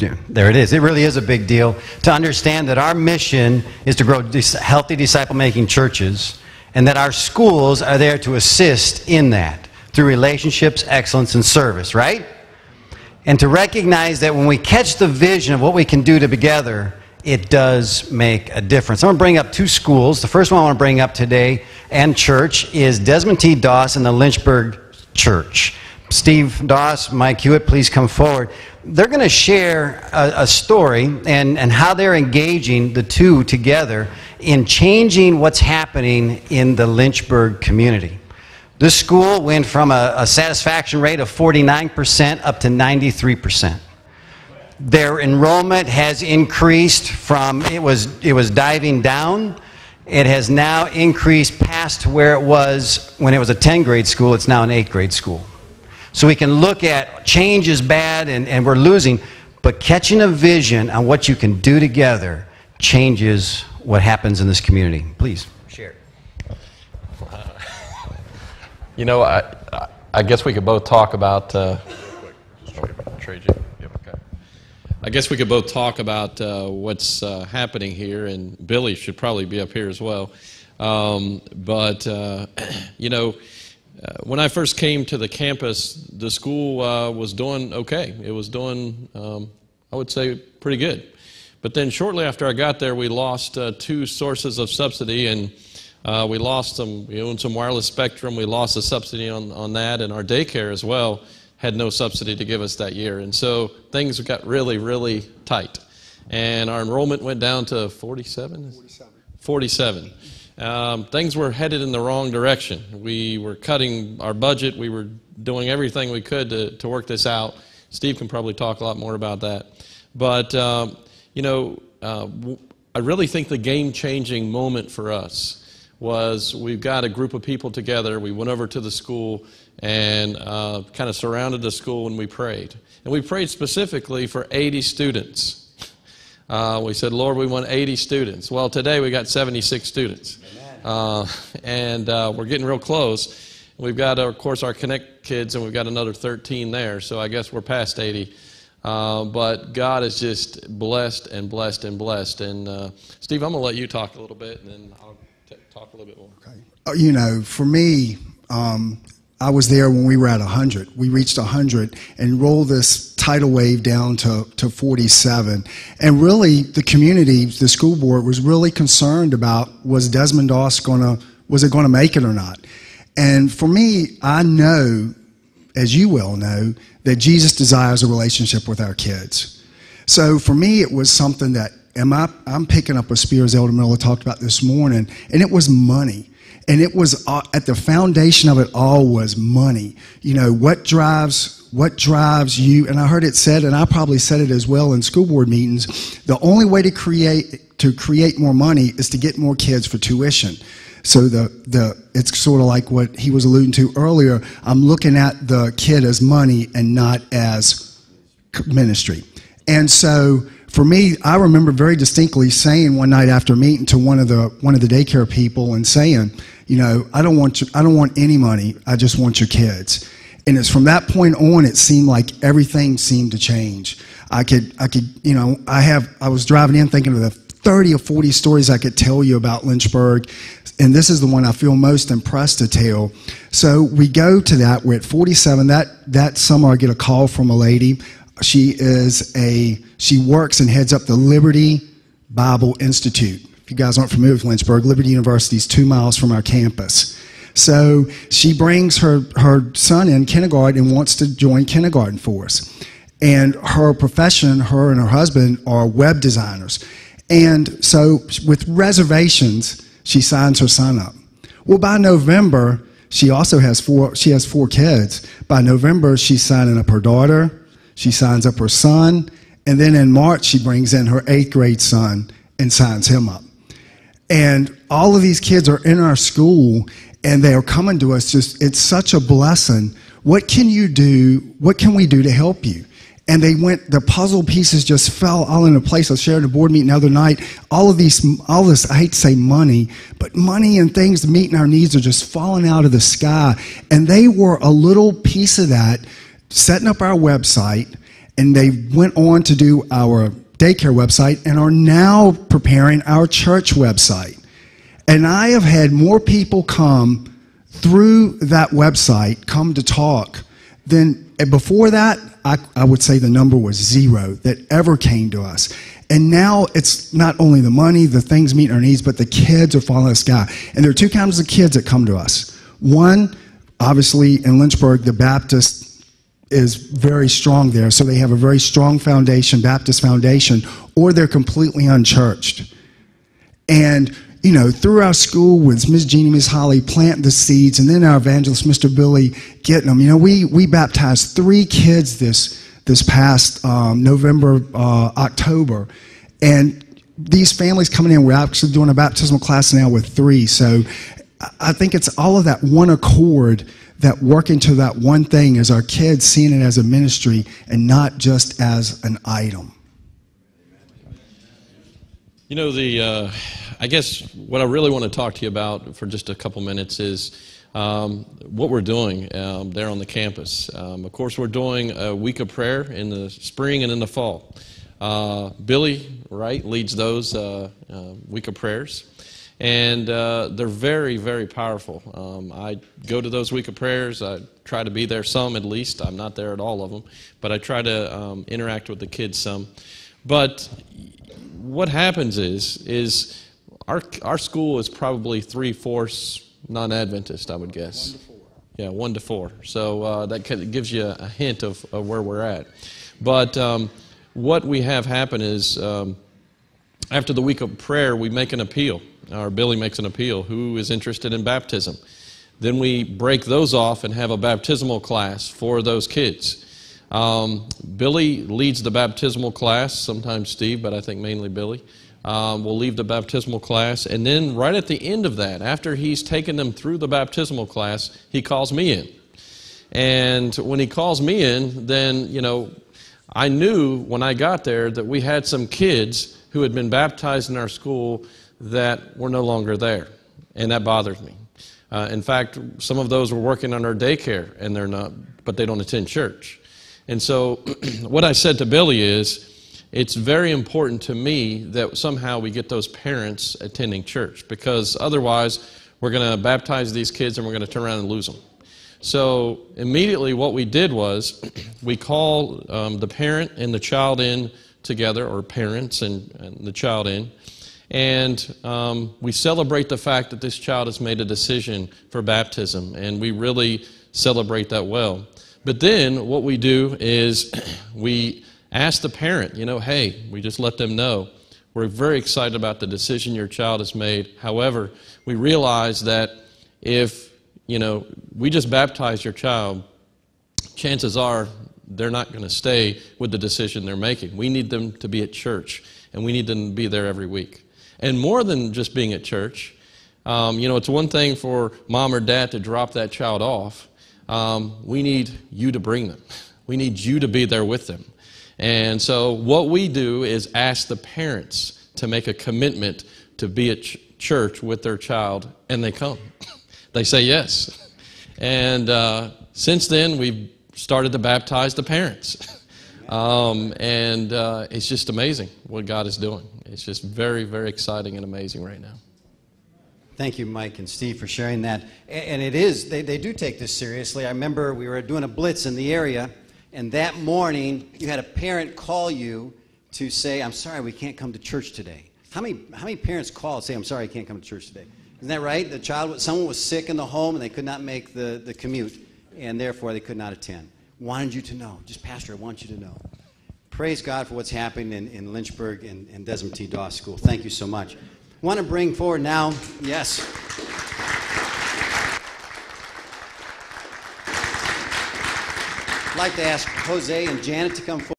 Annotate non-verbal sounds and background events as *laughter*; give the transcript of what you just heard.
Yeah, there it is. It really is a big deal to understand that our mission is to grow dis- healthy disciple making churches and that our schools are there to assist in that through relationships, excellence, and service, right? And to recognize that when we catch the vision of what we can do together, it does make a difference. I'm going to bring up two schools. The first one I want to bring up today and church is Desmond T. Doss and the Lynchburg Church. Steve Doss, Mike Hewitt, please come forward they're going to share a, a, story and, and how they're engaging the two together in changing what's happening in the Lynchburg community. This school went from a, a satisfaction rate of 49% up to 93%. Their enrollment has increased from, it was, it was diving down. It has now increased past where it was when it was a 10 grade school. It's now an 8 grade school. So we can look at change is bad and, and we're losing, but catching a vision on what you can do together changes what happens in this community. Please share. Uh, *laughs* you know, I, I guess we could both talk about. Uh, trade you. Yep, okay. I guess we could both talk about uh, what's uh, happening here, and Billy should probably be up here as well. Um, but, uh, *clears throat* you know, uh, when I first came to the campus, the school uh, was doing okay. It was doing, um, I would say, pretty good. But then shortly after I got there, we lost uh, two sources of subsidy, and uh, we lost some, we owned some wireless spectrum. We lost a subsidy on, on that, and our daycare as well had no subsidy to give us that year. And so things got really, really tight. And our enrollment went down to 47? 47. 47 um, things were headed in the wrong direction. We were cutting our budget. We were doing everything we could to, to work this out. Steve can probably talk a lot more about that. But, um, you know, uh, I really think the game changing moment for us was we've got a group of people together. We went over to the school and uh, kind of surrounded the school and we prayed. And we prayed specifically for 80 students. Uh, we said, Lord, we want 80 students. Well, today we got 76 students. Uh, and uh, we're getting real close. We've got, of course, our Connect kids, and we've got another 13 there. So I guess we're past 80. Uh, but God is just blessed and blessed and blessed. And uh, Steve, I'm going to let you talk a little bit, and then I'll t- talk a little bit more. Okay. Uh, you know, for me, um, I was there when we were at 100. We reached 100 and rolled this tidal wave down to, to 47. And really, the community, the school board, was really concerned about was Desmond Doss going to, was it going to make it or not? And for me, I know, as you well know, that Jesus desires a relationship with our kids. So for me, it was something that am I, I'm picking up what Spears Elder Miller talked about this morning, and it was money and it was uh, at the foundation of it all was money. You know what drives what drives you and i heard it said and i probably said it as well in school board meetings the only way to create to create more money is to get more kids for tuition. So the the it's sort of like what he was alluding to earlier. I'm looking at the kid as money and not as ministry. And so for me, I remember very distinctly saying one night after meeting to one of the one of the daycare people and saying, you know, I don't want you, I don't want any money. I just want your kids. And it's from that point on, it seemed like everything seemed to change. I could, I could, you know, I have, I was driving in thinking of the 30 or 40 stories I could tell you about Lynchburg, and this is the one I feel most impressed to tell. So we go to that. We're at 47. That that summer, I get a call from a lady. She is a she works and heads up the Liberty Bible Institute. You guys aren't familiar with Lynchburg, Liberty University is two miles from our campus. So she brings her, her son in kindergarten and wants to join kindergarten for us. And her profession, her and her husband, are web designers. And so, with reservations, she signs her son up. Well, by November, she also has four. She has four kids. By November, she's signing up her daughter. She signs up her son, and then in March, she brings in her eighth grade son and signs him up. And all of these kids are in our school and they are coming to us just, it's such a blessing. What can you do? What can we do to help you? And they went, the puzzle pieces just fell all into place. I shared a board meeting the other night. All of these, all this, I hate to say money, but money and things meeting our needs are just falling out of the sky. And they were a little piece of that, setting up our website, and they went on to do our daycare website and are now preparing our church website. And I have had more people come through that website, come to talk, than before that, I, I would say the number was zero that ever came to us. And now it's not only the money, the things meeting our needs, but the kids are following this guy. And there are two kinds of kids that come to us. One, obviously in Lynchburg, the Baptist is very strong there, so they have a very strong foundation, Baptist foundation, or they're completely unchurched. And you know, through our school with Miss Jeannie, Miss Holly, planting the seeds, and then our evangelist, Mr. Billy, getting them. You know, we, we baptized three kids this, this past um, November, uh, October. And these families coming in, we're actually doing a baptismal class now with three. So I think it's all of that one accord that working to that one thing is our kids seeing it as a ministry and not just as an item. You know, the, uh, I guess what I really want to talk to you about for just a couple minutes is um, what we're doing um, there on the campus. Um, of course, we're doing a week of prayer in the spring and in the fall. Uh, Billy, Wright leads those uh, uh week of prayers. And uh, they're very, very powerful. Um, I go to those week of prayers. I try to be there some at least. I'm not there at all of them, but I try to um, interact with the kids some. But what happens is is our our school is probably three fourths non-Adventist, I would guess. One to four. Yeah, one to four. So uh, that gives you a hint of, of where we're at. But um, what we have happen is um, after the week of prayer, we make an appeal. Or Billy makes an appeal. Who is interested in baptism? Then we break those off and have a baptismal class for those kids. Um, Billy leads the baptismal class, sometimes Steve, but I think mainly Billy. Um, will leave the baptismal class. And then, right at the end of that, after he's taken them through the baptismal class, he calls me in. And when he calls me in, then, you know, I knew when I got there that we had some kids who had been baptized in our school that were no longer there. And that bothers me. Uh, in fact, some of those were working on our daycare, and they're not, but they don't attend church. And so, *clears throat* what I said to Billy is, it's very important to me that somehow we get those parents attending church because otherwise, we're going to baptize these kids and we're going to turn around and lose them. So, immediately, what we did was *clears throat* we call um, the parent and the child in together, or parents and, and the child in, and um, we celebrate the fact that this child has made a decision for baptism, and we really celebrate that well. But then what we do is *clears throat* we ask the parent, you know, hey, we just let them know. We're very excited about the decision your child has made. However, we realize that if, you know, we just baptize your child, chances are they're not going to stay with the decision they're making. We need them to be at church, and we need them to be there every week. And more than just being at church, um, you know, it's one thing for mom or dad to drop that child off, um, we need you to bring them. We need you to be there with them. And so, what we do is ask the parents to make a commitment to be at ch- church with their child, and they come. *laughs* they say yes. And uh, since then, we've started to baptize the parents. *laughs* Um, and uh, it's just amazing what God is doing. It's just very, very exciting and amazing right now. Thank you, Mike and Steve, for sharing that. And it is, they, they do take this seriously. I remember we were doing a blitz in the area, and that morning you had a parent call you to say, I'm sorry, we can't come to church today. How many, how many parents call and say, I'm sorry, I can't come to church today? Isn't that right? The child, someone was sick in the home and they could not make the, the commute, and therefore they could not attend. Wanted you to know. Just, Pastor, I want you to know. Praise God for what's happening in, in Lynchburg and, and Desmond T. Doss School. Thank you so much want to bring forward now, yes. I'd like to ask Jose and Janet to come forward.